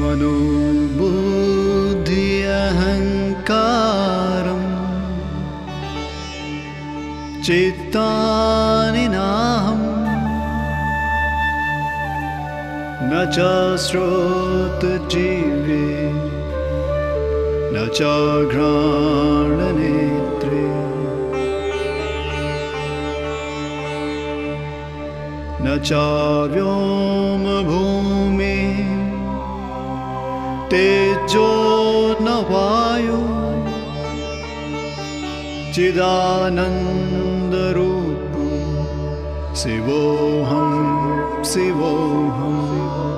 मनोबुद्धिहङ्कारम् चित्तानि नाम न च श्रोतजीवे न च घ्राणनेत्रे। न च व्योमभूमि तेजो न वायु चिदानन्दरूप शिवोऽहं शिवोऽहम्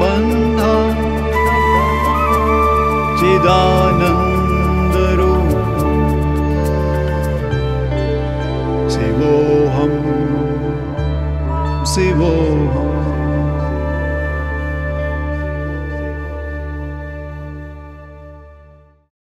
बन्धा। चिदानन्दरूप शिवोऽहं शिवो